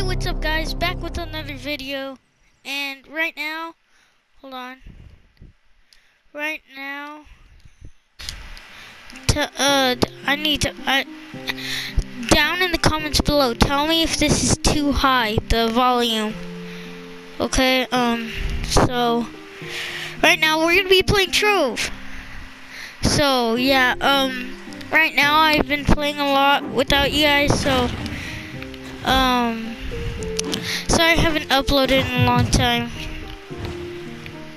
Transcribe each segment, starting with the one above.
Hey, what's up guys? Back with another video. And right now, hold on. Right now, to, uh, I need to, uh, down in the comments below, tell me if this is too high, the volume. Okay, um, so, right now we're gonna be playing Trove. So, yeah, um, right now I've been playing a lot without you guys, so, um, sorry I haven't uploaded in a long time.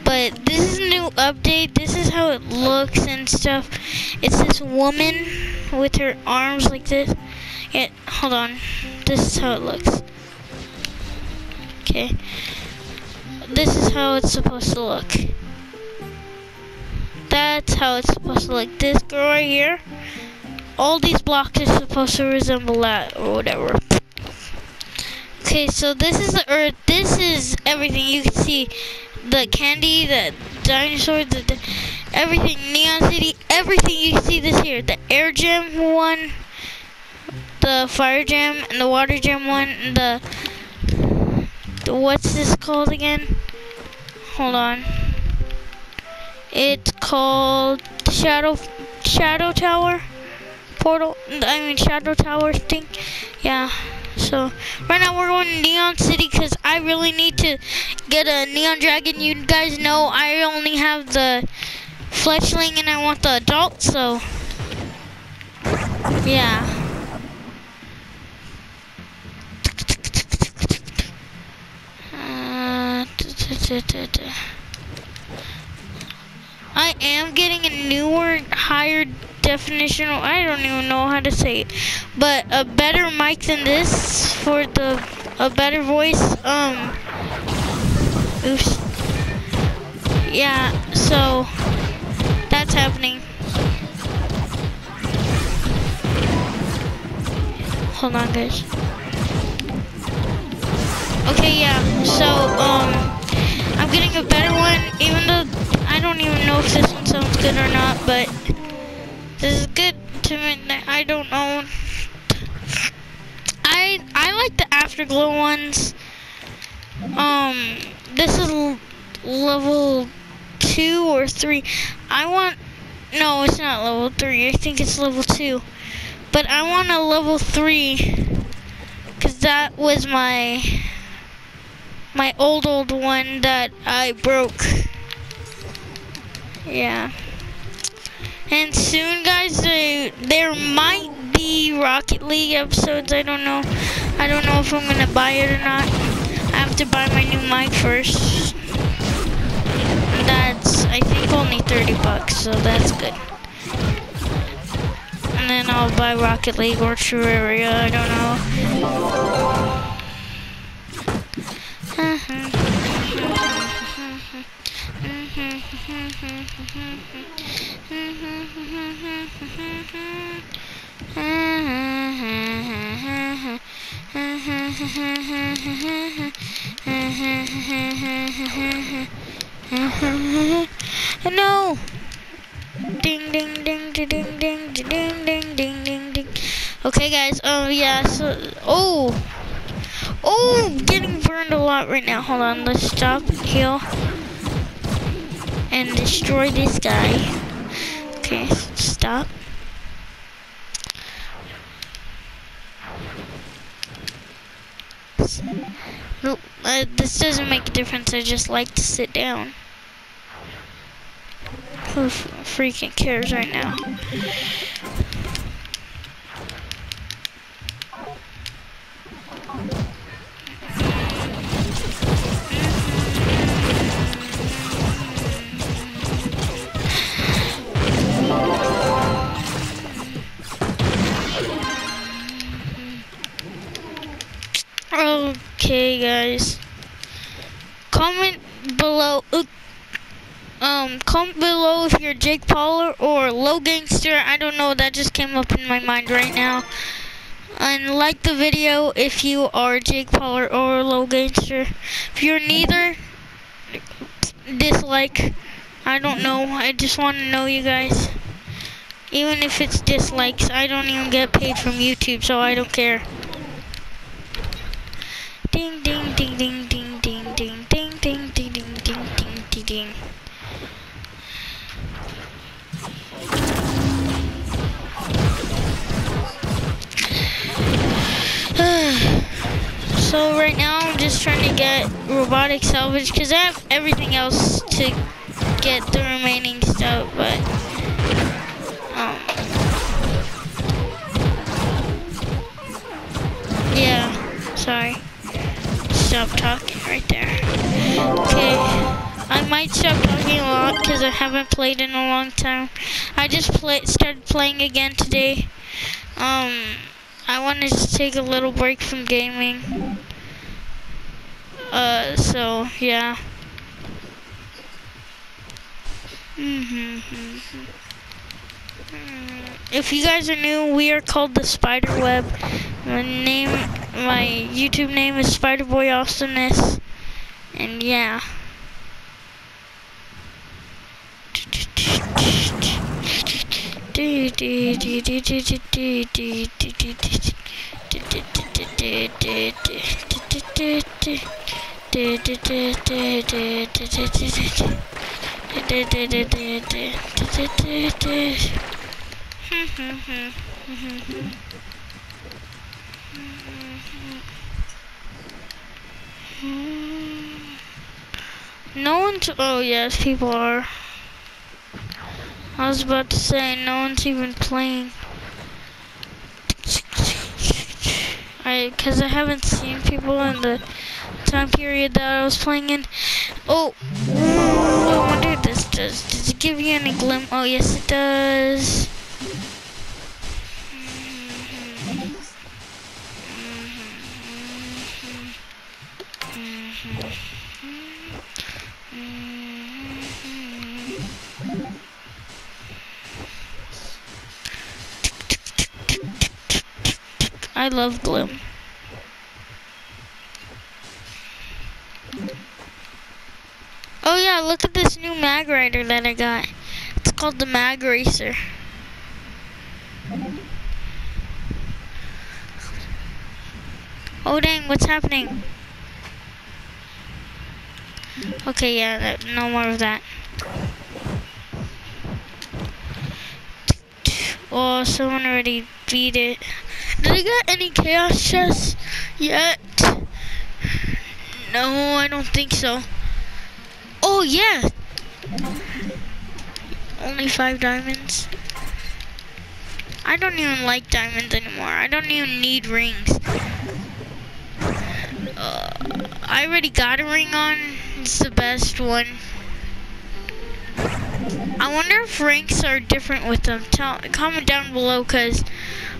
But this is a new update. This is how it looks and stuff. It's this woman with her arms like this. Yeah, hold on. This is how it looks. Okay. This is how it's supposed to look. That's how it's supposed to look. This girl right here. All these blocks are supposed to resemble that or whatever. Okay, so this is the earth. This is everything. You can see the candy, the dinosaur, the, the everything, Neon City, everything. You see this here. The air gem one, the fire gem, and the water gem one, and the, the what's this called again? Hold on. It's called Shadow Shadow Tower portal. I mean Shadow Tower thing. Yeah. So right now we're going to Neon City because I really need to get a Neon Dragon. You guys know I only have the fledgling and I want the adult. So yeah. Uh, I am getting a newer, higher definition. I don't even know how to say it, but a better mic than this for the a better voice. Um, oops. Yeah. So that's happening. Hold on, guys. Okay, yeah. So um, I'm getting a better one, even though I don't even know if this one sounds good or not, but. This is good to me. I don't know. I I like the afterglow ones. Um, this is level two or three. I want. No, it's not level three. I think it's level two. But I want a level three because that was my my old old one that I broke. Yeah. And soon, guys, uh, there might be Rocket League episodes. I don't know. I don't know if I'm going to buy it or not. I have to buy my new mic first. That's, I think, only 30 bucks, so that's good. And then I'll buy Rocket League or Terraria. I don't know. Uh -huh. No. Ding ding ding ding ding ding ding ding ding ding. Okay, guys. Oh yeah. So oh oh, getting burned a lot right now. Hold on. Let's stop. Heal and destroy this guy. Okay, stop. Nope, uh, this doesn't make a difference. I just like to sit down. Who freaking cares right now? Okay, guys. Comment below. Um, comment below if you're Jake Paul or Logangster. I don't know. That just came up in my mind right now. And like the video if you are Jake Paul or Logangster. If you're neither, dislike. I don't know. I just want to know you guys. Even if it's dislikes, I don't even get paid from YouTube, so I don't care. So right now I'm just trying to get robotic salvage because I have everything else to get the remaining stuff, but um, yeah, sorry. Stop talking right there. Okay, I might stop talking a lot because I haven't played in a long time. I just play started playing again today. Um, I wanted to take a little break from gaming. Uh, so yeah. Mm-hmm. If you guys are new, we are called the Spider Web. My name, my YouTube name is Spider Boy Awesomeness, and yeah. No one's. Oh yes, people are. I was about to say no one's even playing. I, cause I haven't seen people in the time period that I was playing in. Oh, I wonder if this does. Does it give you any glim? Oh yes, it does. I love Gloom. Oh yeah, look at this new Mag Rider that I got. It's called the Mag Racer. Oh dang, what's happening? Okay, yeah, no more of that. Oh, someone already beat it. Did I get any chaos chests yet? No, I don't think so. Oh, yeah. Only five diamonds. I don't even like diamonds anymore. I don't even need rings. Uh, I already got a ring on. It's the best one. I wonder if ranks are different with them. Tell, comment down below because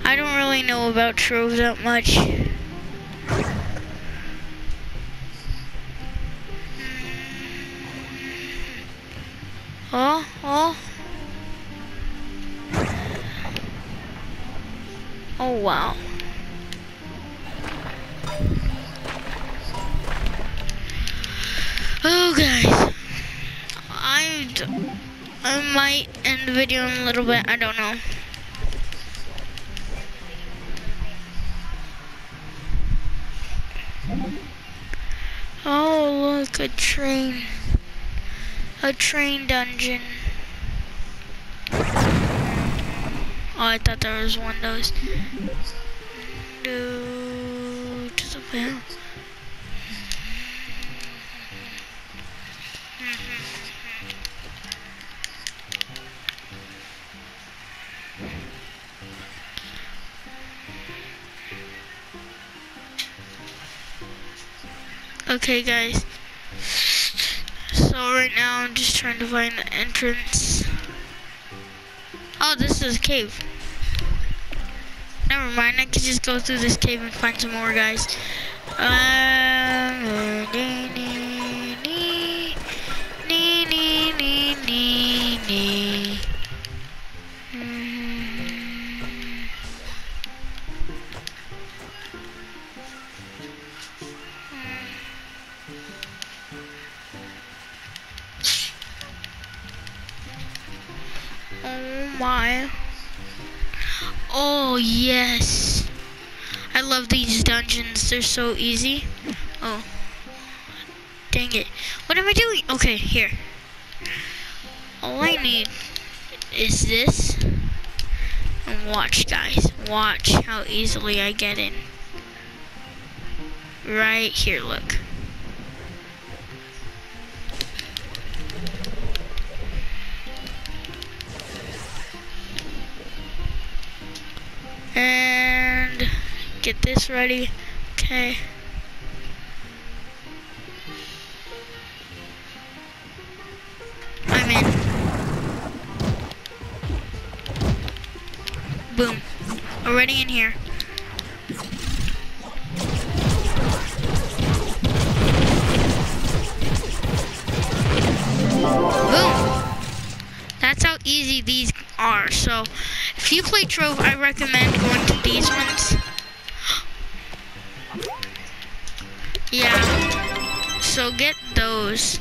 I don't really know about Trove that much. Oh, oh. Oh, wow. Oh, guys. I, I might end the video in a little bit. I don't know. Oh, look, a train. A train dungeon. Oh, I thought there was those. No, to the bell. Okay, guys. So right now I'm just trying to find the entrance. Oh, this is a cave. Never mind, I can just go through this cave and find some more guys. Uh, Oh, yes. I love these dungeons. They're so easy. Oh. Dang it. What am I doing? Okay, here. All I need is this. And watch, guys. Watch how easily I get in. right here, look. And get this ready. Okay. I'm in. Boom. Already in here. Boom. That's how easy these are. So, if you play Trove, I recommend going to these ones. yeah. So get those.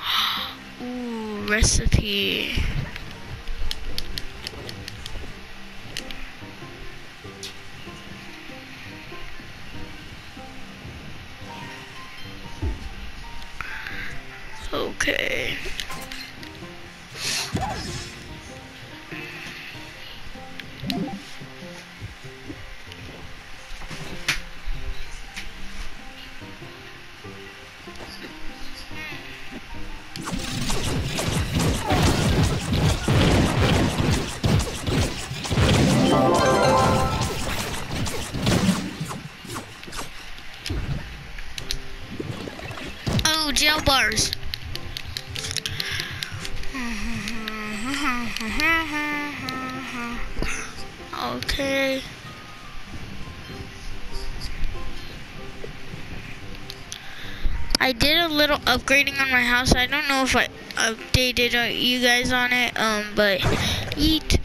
Ooh, recipe. Upgrading on my house. I don't know if I updated uh, you guys on it, um, but eat.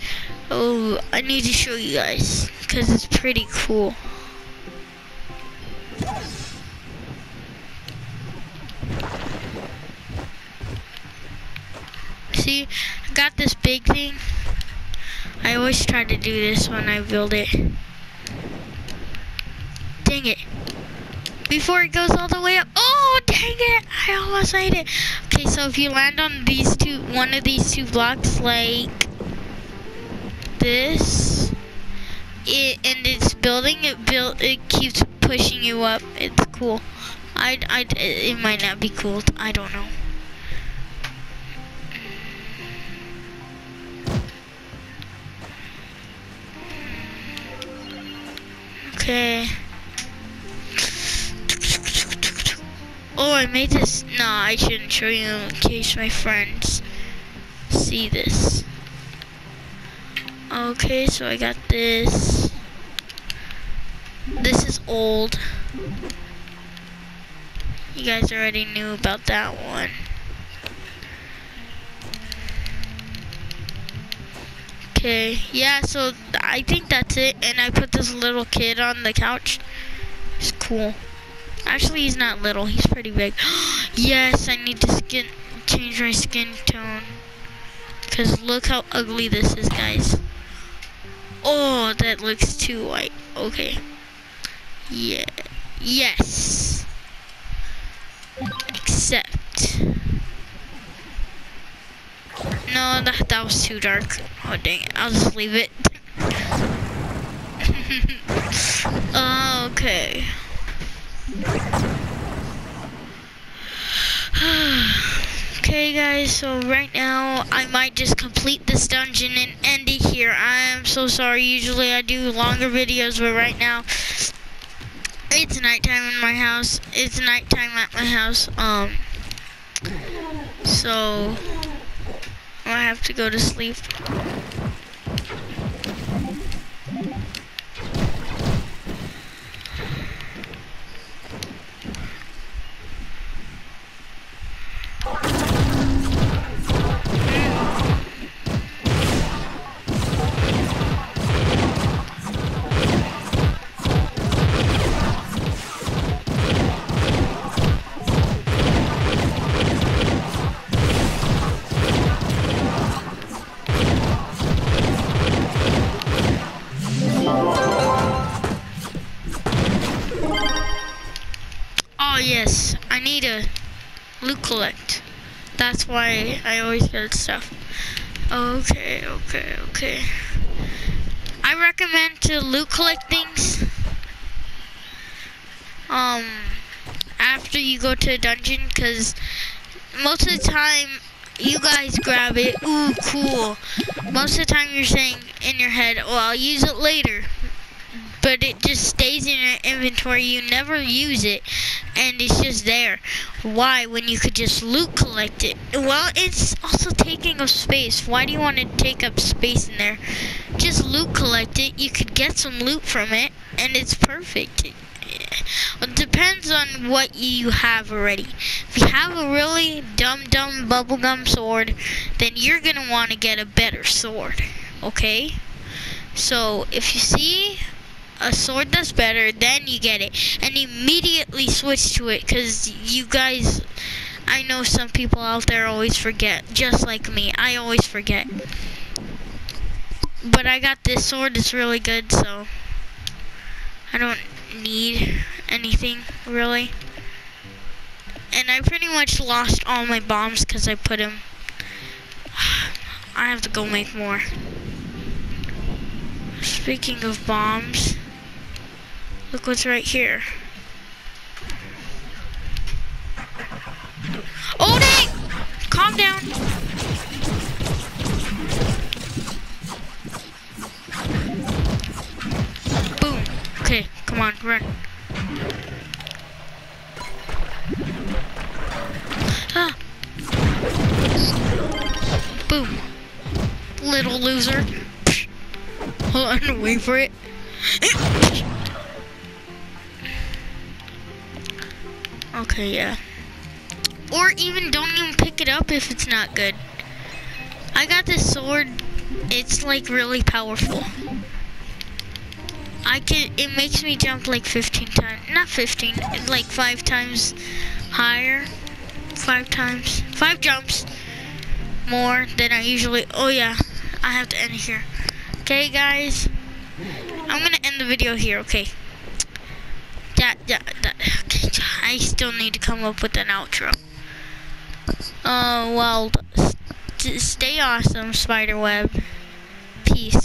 Oh, I need to show you guys because it's pretty cool. See, I got this big thing. I always try to do this when I build it. Dang it. Before it goes all the way up. Oh, Oh, dang it. I almost made it. Okay, so if you land on these two, one of these two blocks, like this, it, and it's building, it build, it keeps pushing you up. It's cool. I, I, it might not be cool. I don't know. Okay. Oh, I made this. No, I shouldn't show you in case my friends see this. Okay, so I got this. This is old. You guys already knew about that one. Okay, yeah, so I think that's it. And I put this little kid on the couch. It's cool. Actually, he's not little. He's pretty big. yes, I need to skin change my skin tone. Because look how ugly this is, guys. Oh, that looks too white. Okay. Yeah. Yes. Except. No, that, that was too dark. Oh, dang it. I'll just leave it. Oh, okay. okay, guys, so right now, I might just complete this dungeon and end it here. I am so sorry. Usually I do longer videos, but right now, it's nighttime in my house. It's nighttime at my house. Um, so... I have to go to sleep. Loot collect. That's why I always get stuff. Okay, okay, okay. I recommend to loot collect things Um, after you go to a dungeon because most of the time you guys grab it. Ooh, cool. Most of the time you're saying in your head, "Oh, I'll use it later." But it just stays in your inventory. You never use it, and it's just there. Why? When you could just loot collect it. Well, it's also taking up space. Why do you want to take up space in there? Just loot collect it. You could get some loot from it, and it's perfect. It depends on what you have already. If you have a really dumb dumb bubblegum sword, then you're gonna want to get a better sword. Okay? So if you see a sword that's better, then you get it. And immediately switch to it because you guys, I know some people out there always forget, just like me. I always forget. But I got this sword, it's really good, so I don't need anything really. And I pretty much lost all my bombs because I put them. I have to go make more. Speaking of bombs, look what's right here. Oh dang! Calm down. Boom. Okay, come on, run. Ah. Boom. Little loser. Hold on, wait for it. okay, yeah. Or even don't even pick it up if it's not good. I got this sword. It's like really powerful. I can. It makes me jump like 15 times. Not 15. Like five times higher. Five times. Five jumps more than I usually. Oh yeah. I have to end here. Okay, guys. I'm gonna end the video here. Okay. That. That. That. I still need to come up with an outro. Uh, well, st stay awesome, Spiderweb. Peace.